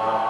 Allah.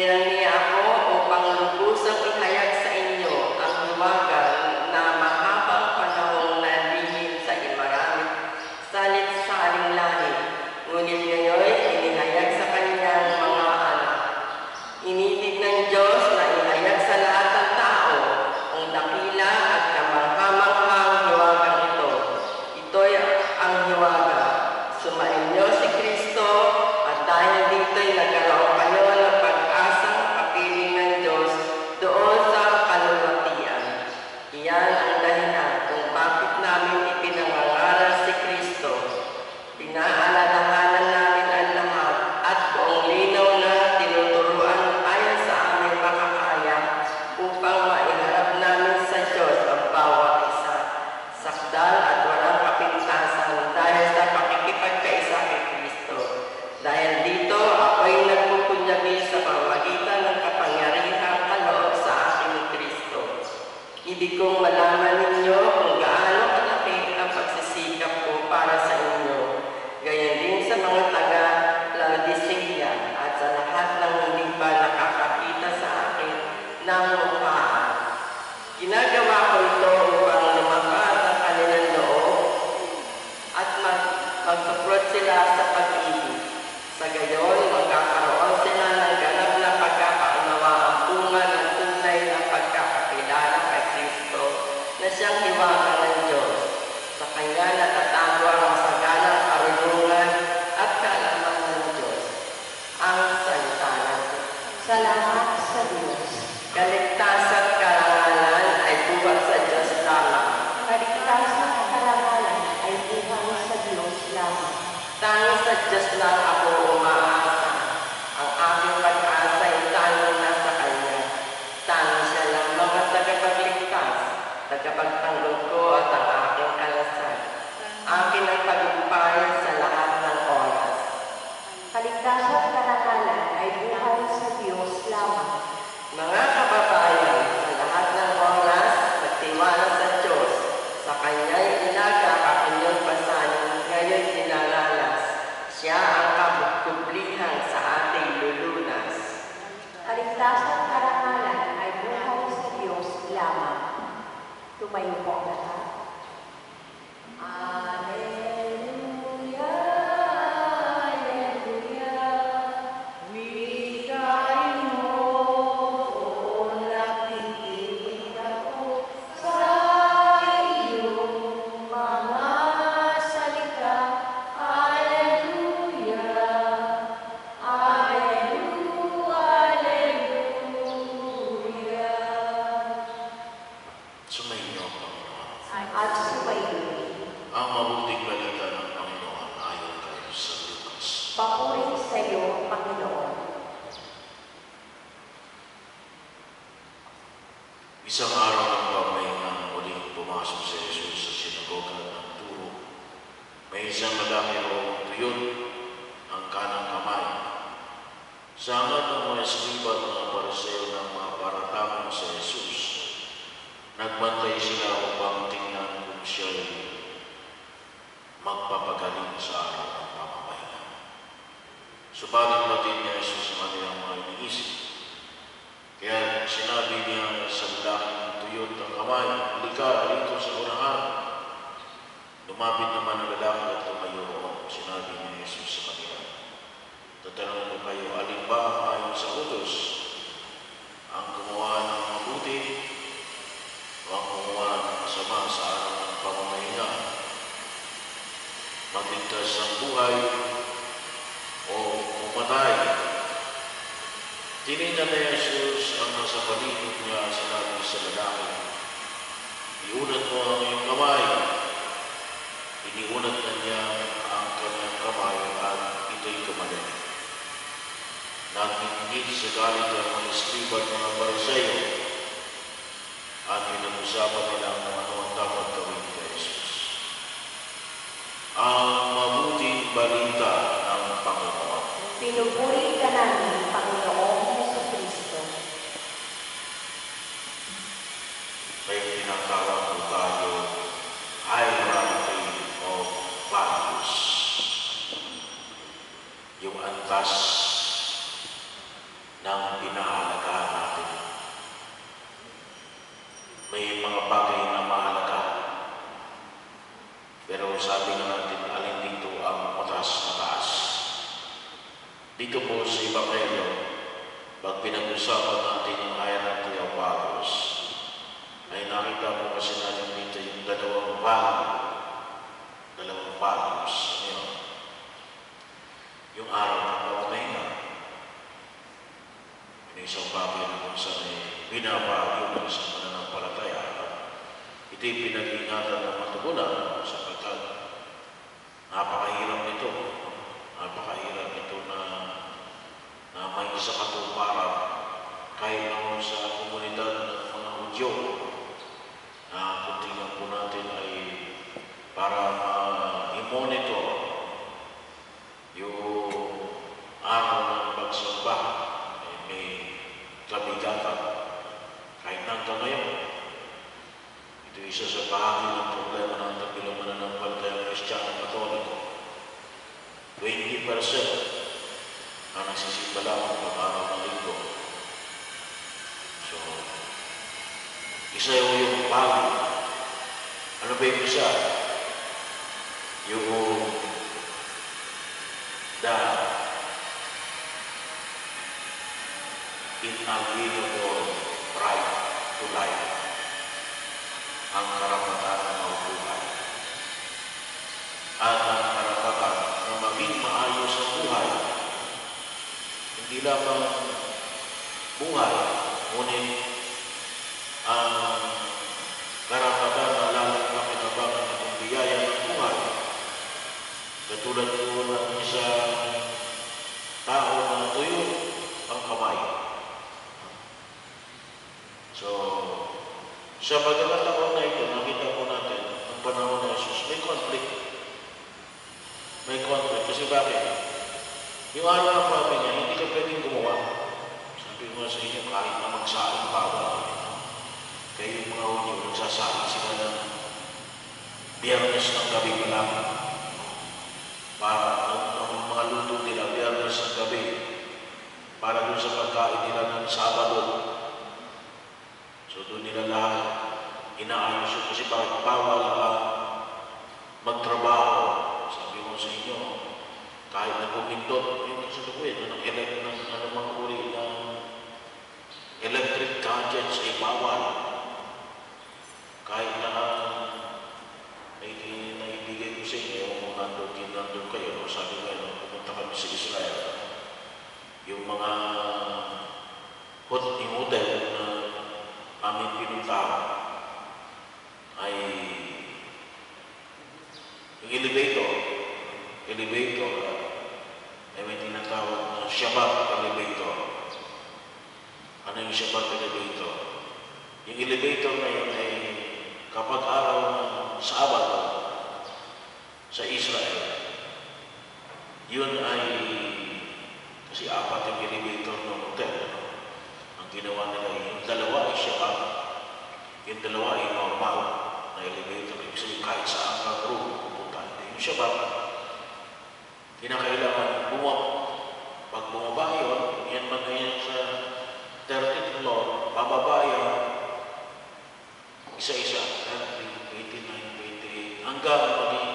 Hinirang niya ako upang lubusang Cristo, tayo sa lahat ng oras. Kaligtasan at karangalan ay buhay sa Diyos lamang. Mga kababayan, sa lahat ng oras, magtiwala sa Diyos. Sa Kanya'y ilaga ang inyong pasanin, ngayon dinalalas. Siya ang kabukublihan sa ating lulunas. Kaligtasan at karangalan ay buhay sa Diyos lamang. Tumayo po. natin na matugunan sapagkat napakahirap nito. Napakahirap nito na, na may isa katuparan kahit naman sa komunidad ng mga Udyo. baby shark. Sa bagamat na na ito, nakita po natin, ang panahon ng Jesus, may conflict. May conflict. Kasi bakit? Yung araw ng prophet niya, hindi ka pwedeng gumawa. Sabi mo sa inyo, kahit na magsalang bawal. Kaya yung mga hunyo, nagsasala sila ng biyernes ng gabi nila. Para ang mga luto nila, biyernes ng gabi. Para dun sa pagkain nila ng Sabado. So doon nila lahat Lord ay nagsalukuyan na ng, ele- ng anumang uri ng electric gadgets ay bawal. Kahit na may naibigay ko sa inyo, kung nandun, nandun kayo, sabi ko, eh, no, pumunta kami sa Israel. Yung mga hot yung hotel na aming pinunta ay yung elevator, elevator Shabbat elevator. Ano yung Shabbat elevator? Yung elevator na yun ay kapag araw ng Sabado sa Israel, yun ay kasi apat yung elevator ng hotel. Ang ginawa nila yung dalawa ay Shabbat, yung dalawa ay normal na elevator. Ibig sabihin kahit saan ka room, pupunta. Yung Shabbat, kinakailangan bumabot pag bumaba yun, yan man ngayon sa 13th floor, bababa yan, isa-isa, 30, 89, 88, hanggang maging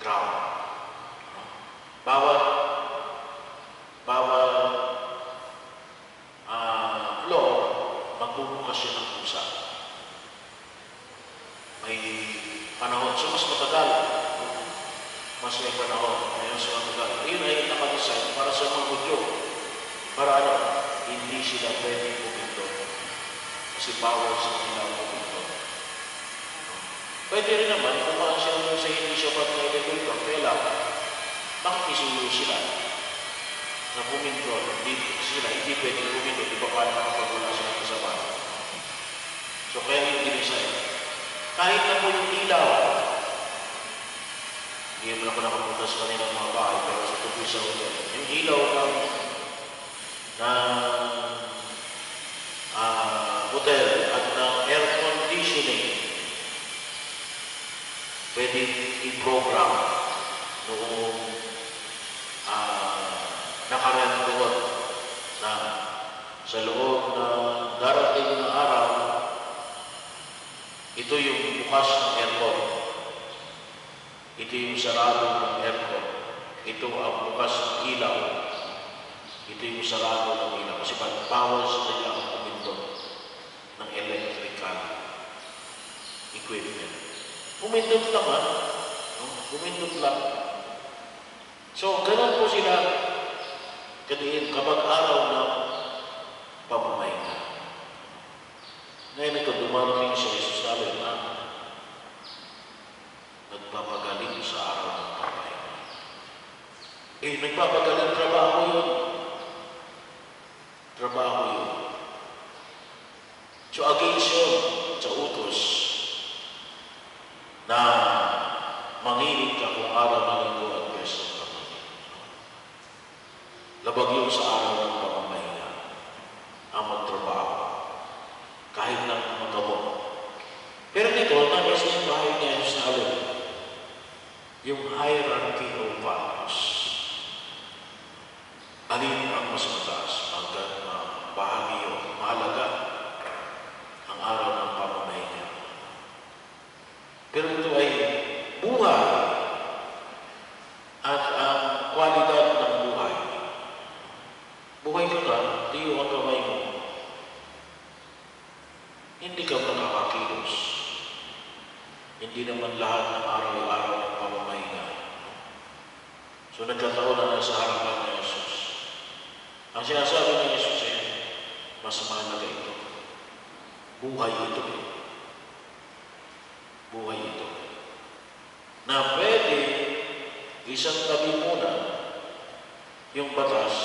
ground. Bawat, bawat ah, floor, magbubukas siya ng pusa. May panahon, so mas matagal. Mas may panahon, may mas matagal. Yun ay nakadesign para sa mga hudyo. Para ano, hindi sila pwede puminto. Kasi bawal sa kanila puminto. Pwede rin naman, kumaan sila doon sa hindi siya ba't na elevator, kaya makikisuyo sila na puminto, hindi sila, hindi pwede puminto, di ba paano kapag wala silang kasama. So kaya yung dinisign. Kahit na po yung ilaw, hindi mo ako nakapunta sa kanilang mga bahay, pero sa tubi sa hotel, yung ilaw ng na ah, hotel at ng air conditioning, pwede i-program noong ah, nakarentuan na sa loob ng darating na araw, ito yung bukas ng. Ito yung sarado ng aircon. Ito ang bukas ilaw. Ito yung sarado ng ilaw. Kasi bawal sa kanya ang pumindot ng electrical equipment. Pumindot ha. No? Pumindot lang. So, ganun po sila kadiin kapag araw ng pamamahinga. Ngayon ito, dumarating sa Jesus namin na nagpapagaling sa araw ng pamamahinga. Eh, nagpapagaling trabaho yun. Trabaho yun. So, against yun sa utos na manginig ka kung araw ng linggo at beso ng pamamahinga. Labag yun sa araw ng pamamahinga ang magtrabaho kahit na magamot. Pero dito, nabas yung bahay ni Jesus na alam, yung hierarchy of values. Alin ang mas mataas hanggang uh, bahagi yun, mahalaga ang araw ng pamamahinga. Pero ito ay buhay at ang kwalidad ng buhay. Buhay ka na, tiyo ang kamay mo. Hindi ka makakakilos. Hindi naman lahat ng araw-araw ng pamamahinga. So nagkataon na nasa harapan ni Jesus. Ang sinasabi ni Jesus ay, mas mahalaga ito. Buhay ito. Buhay ito. Na pwede isang tabi muna yung batas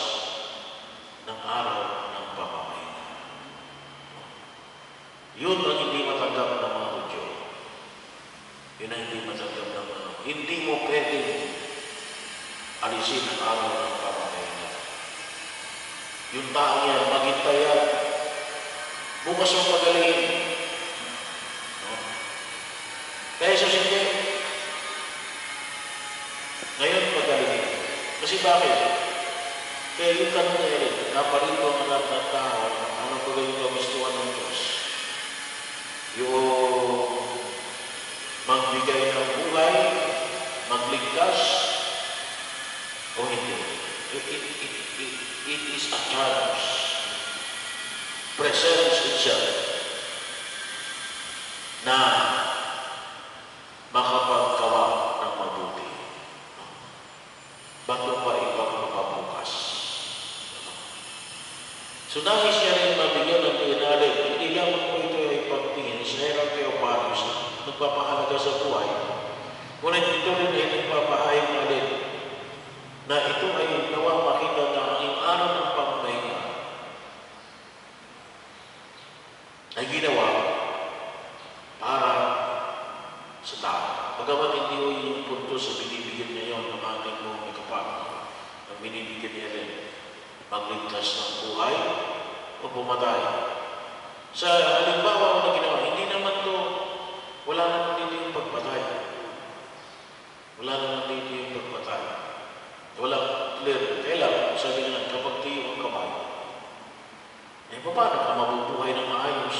ng araw ng pamamahinga. Yun ang hindi matanggap ng mga Hudyo. Yun ang hindi matanggap ng mga Hindi mo pwede alisin ang araw ng. Yung tao yan, maghintay yan. Bukas ang pagaling. No? Kaya sa hindi. Ngayon pagaling. Kasi bakit? Kaya yung tanong na yun, naparito ang anak ng tao, ano ba yung kagustuhan ng Diyos? Yung magbigay ng buhay, magligtas, o hindi. It, it, is a challenge. Presents itself na makapagkawa ng mabuti. Mo pa ipagpapabukas? So nais niya rin mabigyan ng tinalin. Hindi lamang po ito ay pagtingin sa hierarchy of values na nagpapahalaga sa buhay. Ngunit ito rin ay nagpapahayag alin na ito ay nawang makita na ang araw ng pamamahinga ay ginawa magligtas ng buhay o pumatay. Sa halimbawa na ginawa, hindi naman to, wala naman dito yung pagpatay. Wala naman dito yung pagpatay. Wala clear. Kaya lang, sabi nga, kapag tiyo ang kamay, eh paano ka mabubuhay ng maayos?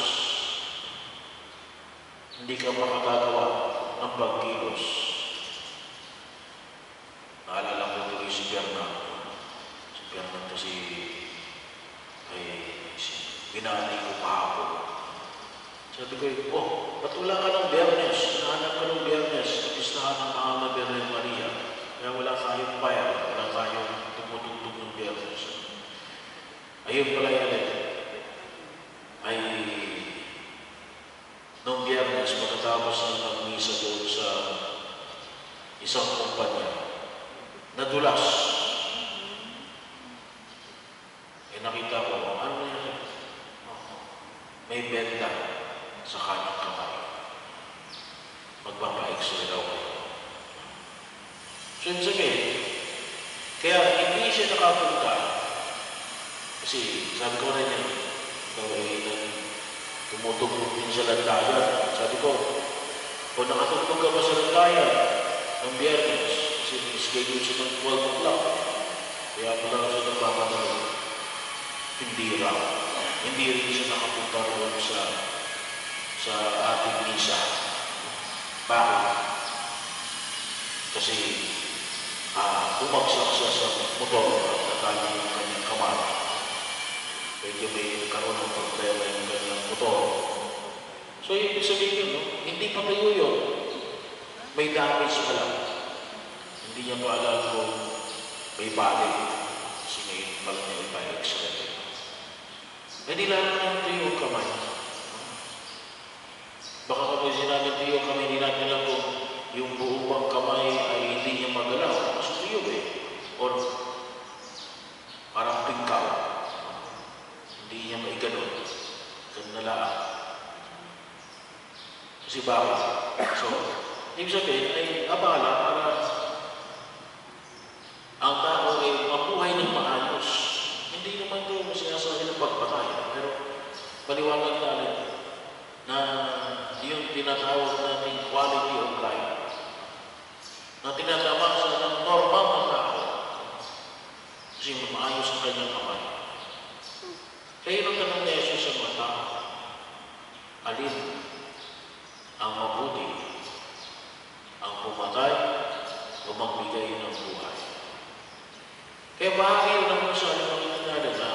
Hindi ka makagagawa ng pagkilos. Naalala ko tuloy si Bernard. Si Bernard kasi ay binati ko kahapon. Sabi ko, oh, ba't wala ka ng biyernes? Nahanap ka ng biyernes. Kapistahan ng Ama Birhen Maria. Kaya wala tayong fire. Wala tayong tumutugtog ng biyernes. Ayun pala yan eh. Ay, nung biyernes, pagkatapos ng magmisa doon sa isang kumpanya, nadulas. Eh nakita ko, ano yan? May benda sa kanyang kamay. Magpapa-x-ray daw kayo. So, yun sabihin, kaya hindi siya nakapunta. Kasi sabi ko rin yan, ikaw ay tumutugtog din sa landayan. Sabi ko, kung nakatugtog ka ba sa landayan ng biyernes, kasi schedule siya ng 12 o'clock, kaya pala siya nagmamadali. Hindi raw. Hindi rin siya nakapunta roon sa sa ating misa. Bakit? Kasi ah, bumagsak siya sa motor at natali yung kanyang kamay. Medyo may karoon ng problema yung kanyang motor. So, ibig sabihin yun, no? hindi pa tayo yun. May damage pa lang. Hindi niya pa alam kung may bali. Kasi ngayon pa lang niya ipa-x-ray. Eh, nilalang niya yung kamay. Baka kapag sinabi tayo kami, hindi natin alam kung yung buong bang kamay ay hindi niya magalaw. Kasi tayo eh. Or parang pingkaw. Hindi niya maiganon. Ganun na lang. Kasi bakit? So, ibig sabihin ay abala para ang tao ay mabuhay ng maayos. Hindi naman ito sinasabi ng pagpatay. Pero paliwanag natin na yung tinatawag nating quality of life na tinatama sa ng normal na tao kasi maayos ang kanyang kamay. Kaya nang tanong ni Jesus sa mga tao, alin ang mabuti, ang pumatay o magbigay ng buhay. Kaya bahagi yun naman sa aling natin na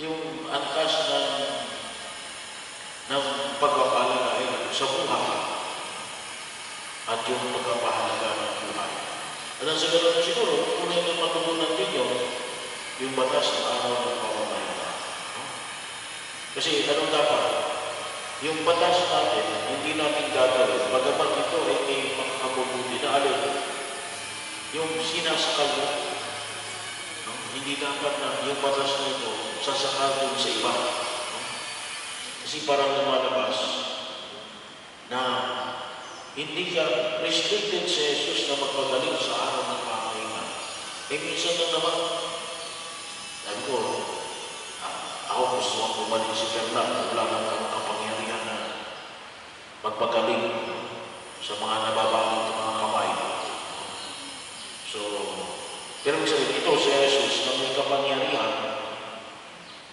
yung antas ng ng pagpapalaga ay sa buhay at yung pagpapahalaga ng buhay. At ang siguro na siguro, unay na matutunan din yun, yung batas ng araw ng pamamahala. No? Kasi anong dapat? Yung batas natin, hindi natin gagawin. Bagamat ito ay may makakabubuti na alin. Yung sinasakal mo, no? hindi dapat na yung batas na ito sasakal dun sa iba. No? Kasi parang lumalabas na hindi ka restricted sa Jesus na magpagaling sa araw ng pamahinga. Eh, minsan na naman, sabi ko, ah, ako gusto kong bumalik si Fernand, wala nang na magpagaling sa mga nababaling ng mga kamay. So, pero ibig ito si Jesus na may kapangyarihan,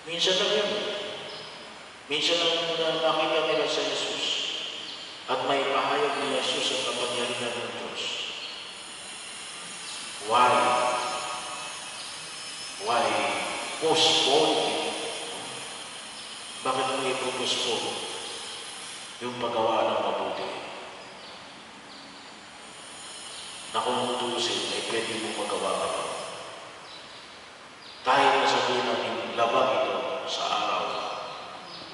minsan lang yun. Minsan lang na nakita nila sa Jesus at may pahayag ni Jesus ang kapangyarihan ng Diyos. Why? Why postpone it? Bakit mo ipopostpone yung paggawa ng mabuti? Na kung tutusin ay pwede mo magawa ka pa. Kahit na sabihin natin labag ito sa araw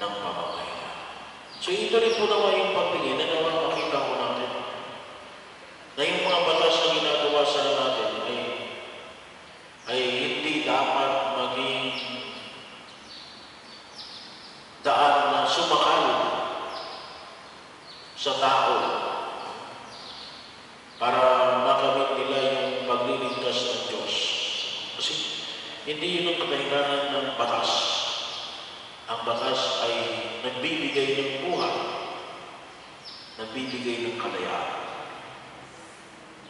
ng pamamahinga. So ito rin po naman yung pagpili na naman makita ko natin. Na yung mga batas na ginagawa sa natin ay, ay hindi dapat maging daan na sumakal sa tao para makamit nila yung pagliligtas ng Diyos. Kasi Hindi yun ang kadahilanan ng batas. Ang batas ay nagbibigay ng buhay, nagbibigay ng kalayaan.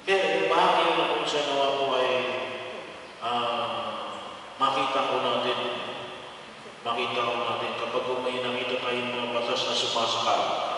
Kaya yung bahagi na kung sa nawa ko ay ah, makita ko natin, makita ko natin kapag may nakita tayong mga batas na sumasakal,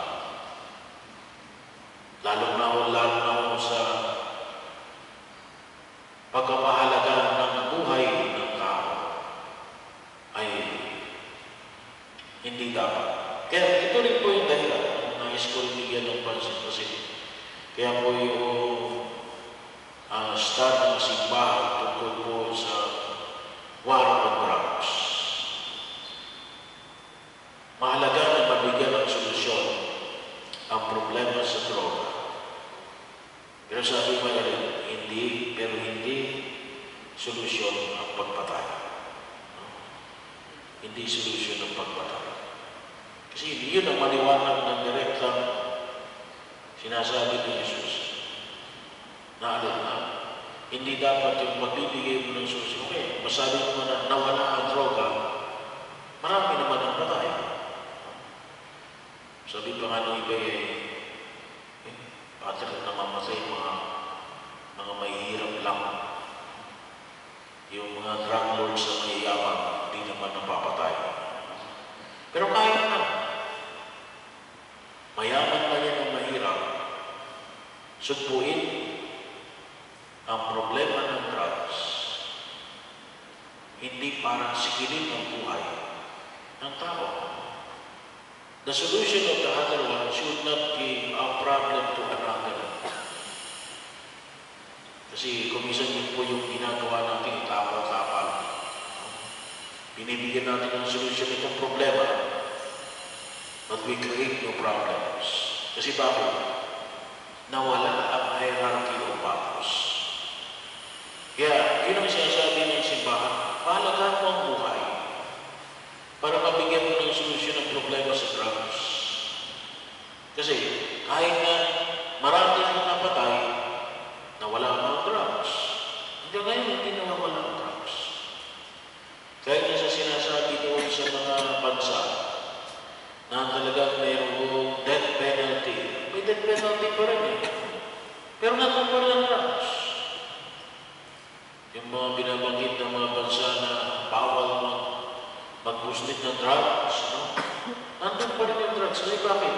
Nandun pa rin yung drugs. Ngayon bakit?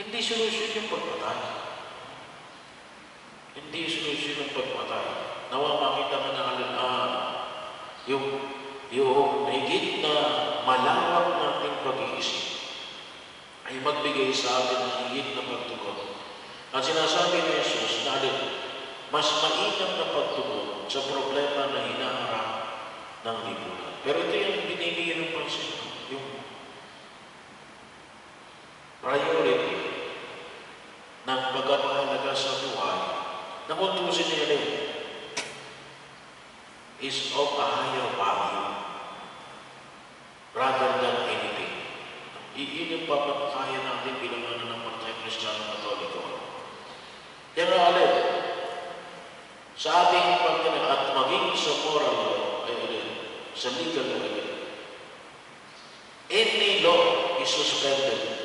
Hindi solusyon yung pagpatay. Hindi solusyon yung pagpatay. Nawa makita mo na uh, yung, yung higit na malawak nating pag-iisip ay magbigay sa atin ng higit na pagtugon. At sinasabi ni Jesus na alin, mas mainam na pagtugon sa problema na hinaharap ng lipunan. Pero ito yung binibigyan ng pansin, yung priority ng pagkakahalaga sa buhay na kung tusin niya rin is of a higher value rather than anything. Iyon yung papakaya natin bilang ano ng Partay Kristiyano Katoliko. Ang alin, sa ating pagkina at maging sa moral law, ay alin, sa legal law. Any law is suspended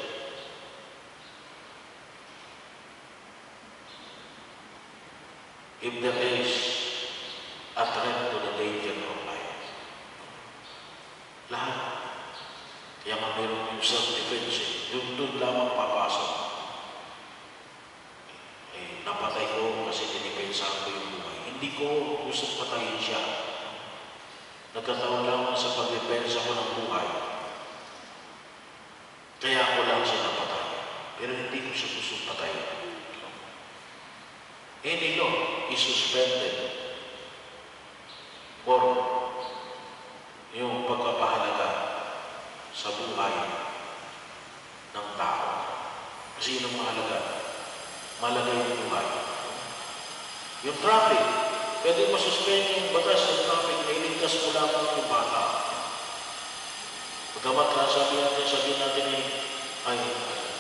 if there is a threat to the danger of life. Lahat. Kaya nga meron yung self-defense, eh. yung doon lamang papasok. Eh, napatay ko kasi dinipensahan ko yung buhay. Hindi ko gusto patayin siya. Nagkataon lang sa pagdepensa ko ng buhay. Kaya ako lang siya napatay. Pero hindi ko siya gusto patayin. Any law is suspended for yung pagpapahalaga sa buhay ng tao. Kasi yun ang mahalaga. Mahalaga yung buhay. Yung traffic, pwede mo suspend yung batas ng traffic na iligtas mo lamang yung bata. Pagkamat na sabi natin, sabi natin ay, ay,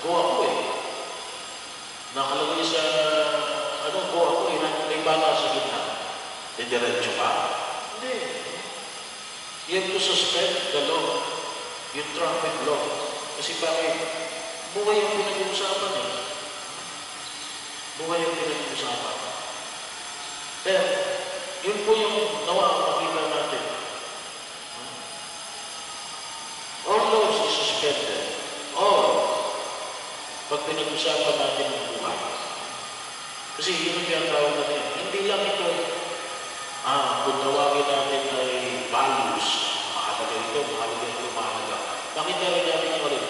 go ako eh. Nakalagay sa, ako eh, may bata sa gitna. Didiretso ka? Hindi. You have to suspend the law, yung traffic law. Kasi bakit? Buhay ang pinag-uusapan eh. Buhay ang pinag-uusapan. Pero, yun po yung nawa makita natin. All laws is suspended. All. Pag pinag-usapan natin ang buhay. Kasi yun ang tinatawag natin. Hindi lang ito, ah, kung tawagin natin ay values, mahalaga ito, mahalaga ito, mahalaga. Nakita rin natin yung ulit.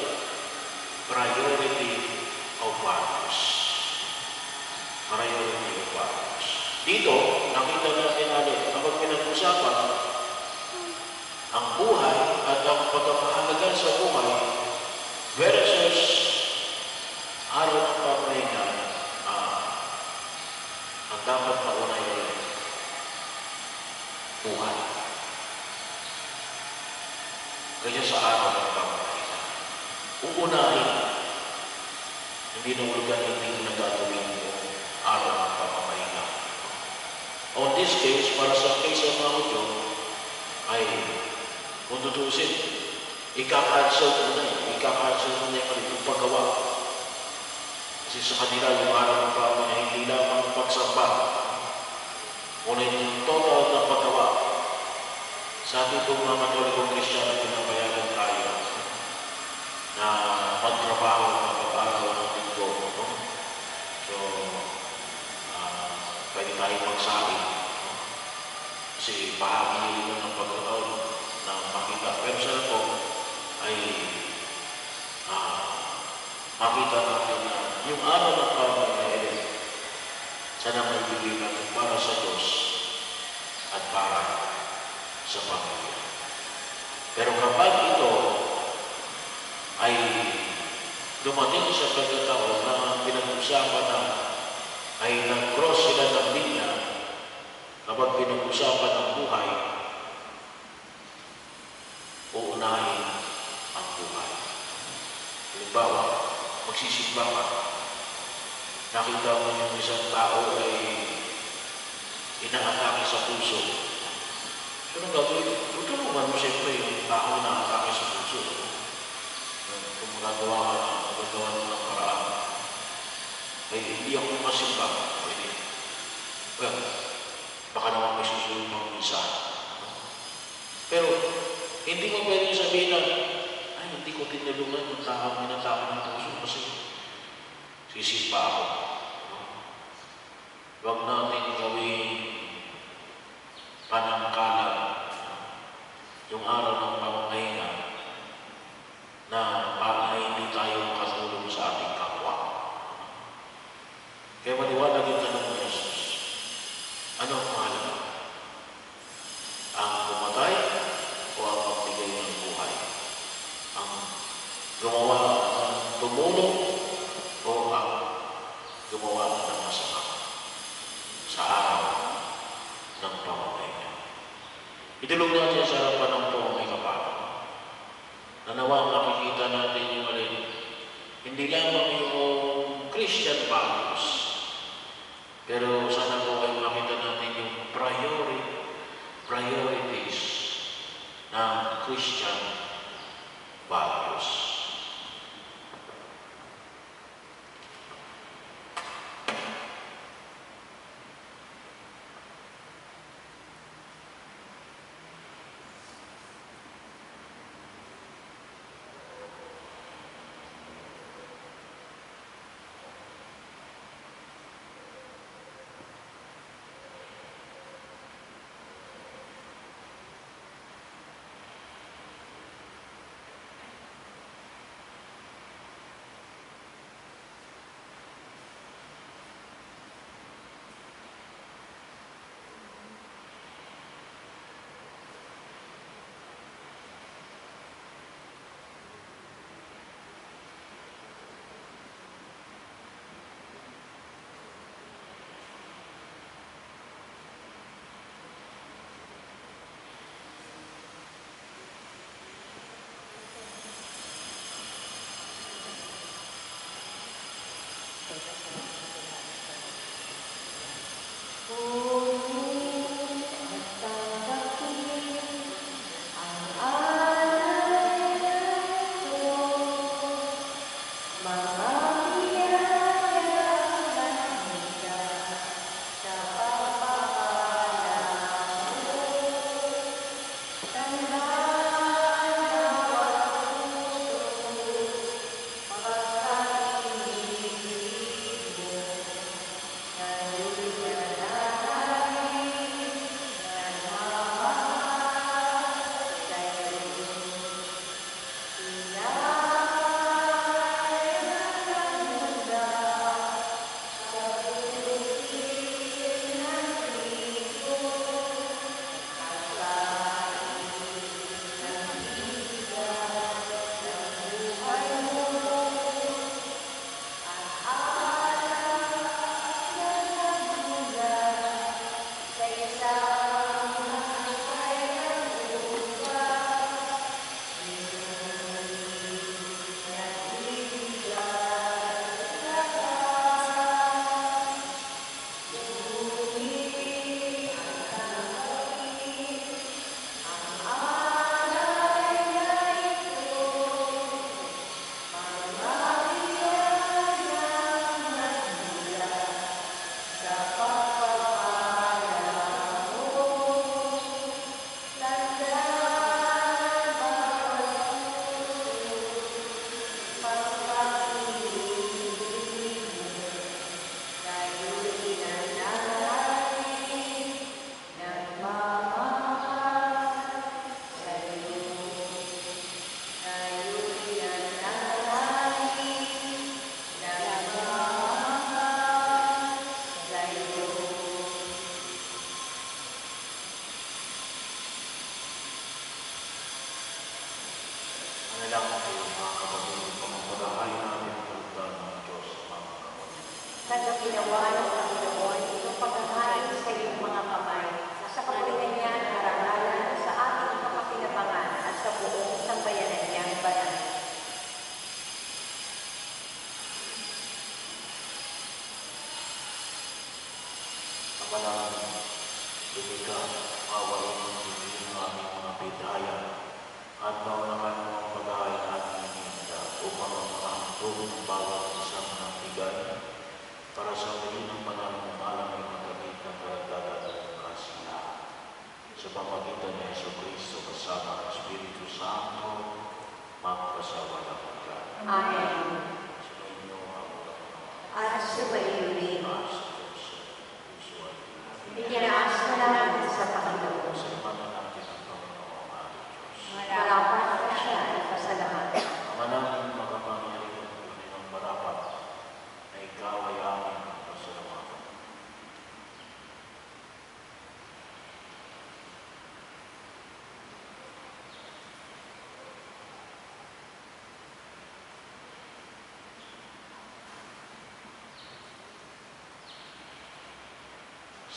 Priority of values. Priority of values. Dito, nakita natin ulit, kapag pinag-usapan, ang buhay at ang pagpapahalaga sa buhay versus araw ng pamahinga, ah, ang dapat mauna ay buhay. Kaya sa araw ng pamahinga, uunahin, hindi na ulugan hindi ko nagagawin yung araw ng pamahinga. On this case, para sa case ng mga Hudyo, ay kung tutusin, na yun. Ika-cancel mo na yung paggawa. Kasi sa kanila, yung araw ng pamahinga, hindi lamang pagsamba. Ngunit yung total na paggawa. Sa ating pong mga katolikong kristyano, pinapayagan tayo na magtrabaho ng pag-araw ng linggo. No? So, ah, pwede tayo magsabi. No? Kasi bahagi nila ng pagkataon na makita. Pero sa po ay ah, makita natin na yung araw ng pamahiin sana may bigay natin para sa Diyos at para sa pamilya. Pero kapag ito ay dumating sa pagkataon na pinag-usapan na ay nag-cross sila ng linya kapag pinag-usapan ng buhay, uunahin ang buhay. Halimbawa, magsisimba ka. Nakita mo yung isang tao ay inaatake sa puso. So, anong gagawin? Tutulungan mo siyempre yung tao na atake sa puso. Kung magagawa ka na, magagawa mo ng paraan. Ay, hindi ako masimba. Pwede. Well, baka naman may susunod ng isa. Pero, hindi mo pwedeng sabihin na, hindi ko tinulungan yung tao minatake ng puso kasi sisimpa ako. Huwag natin gawin panangkalan yung araw ng pamamahinga na para hindi tayo makatulong sa ating kapwa. Kaya maliwanag yung tanong ni Jesus. Ano ang mahalaga? Ang pumatay o ang magbigay ng buhay? Ang gumawa ng tumulong o ang gumawa ng masama sa araw ng pamamahinga? Itulong natin sa harapan ng pamamahinga kapalo. Nanawa makikita natin yung alin, hindi lamang yung Christian values, pero sana po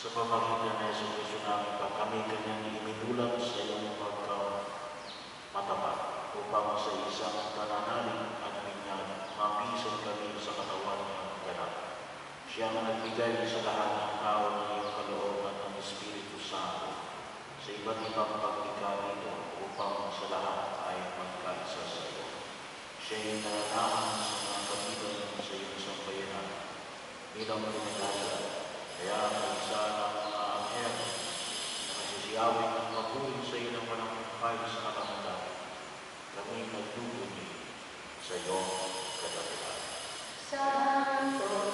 Sa pamagitan ng Yesu Cristo namin pa kami kanyang iminulat sa iyong pagka matapat upang sa isang pananalig at minyan mapisan kami sa katawan ng ganap. Siya ang nagbigay sa lahat ng tao ng iyong kalooban ng Espiritu Santo sa iba't ibang pagkikarito upang sa lahat ay magkaisa sa iyo. Siya ay nananahan sa mga kapitan sa iyong sambayanan bilang pinagaya. Kaya mga anghel na nagsisiyawin ng papuri sa iyo ng walang hukay sa katangalan. Kami nagdudumi sa iyong. Santo, Santo,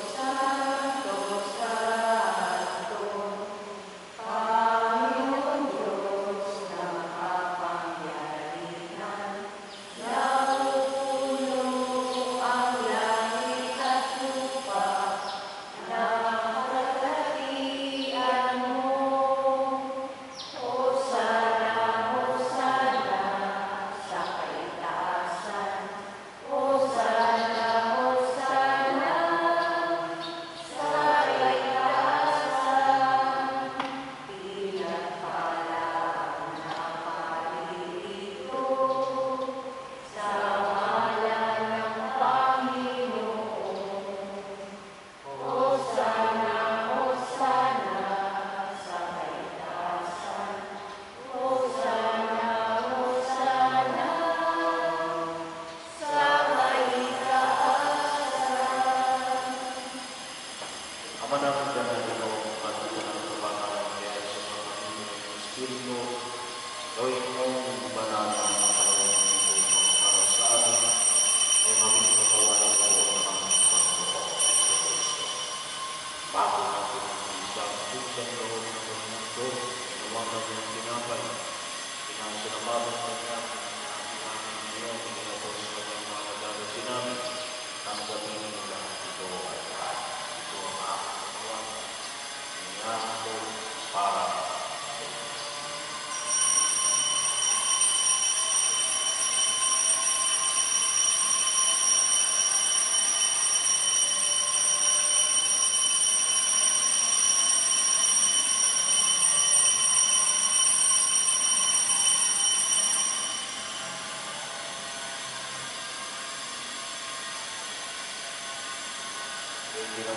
Thank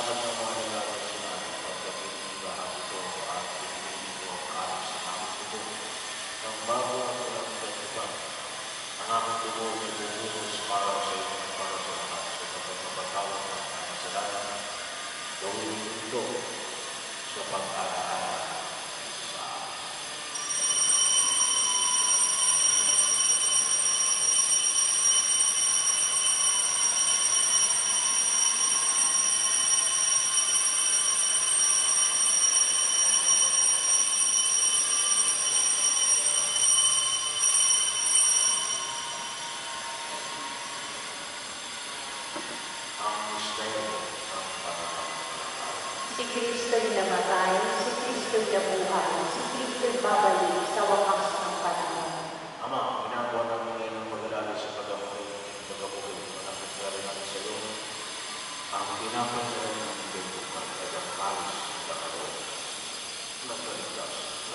you.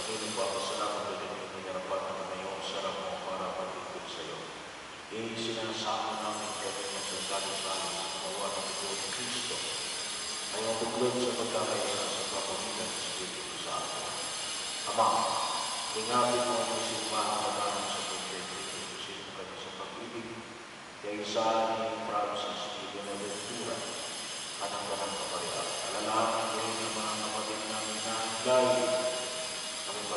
Patuloy po ako salamat ulit yung minarapat na ngayon sa harap mo para paglingkod sa iyo. Iya'y sinasama namin sa kanyang sasalo sa amin at nawa ng ito ni Kristo ay matuglod sa pagkakaisa sa papamitan ng Espiritu sa atin. Ama, Ingapin mo ang simbahan na namin sa pagkakitin kung sino ka sa pag-ibig. Kaya isa ni Francis de Bonaventura, anak ka ng kaparihan. Alalahan ko rin ang mga kapatid namin na dahil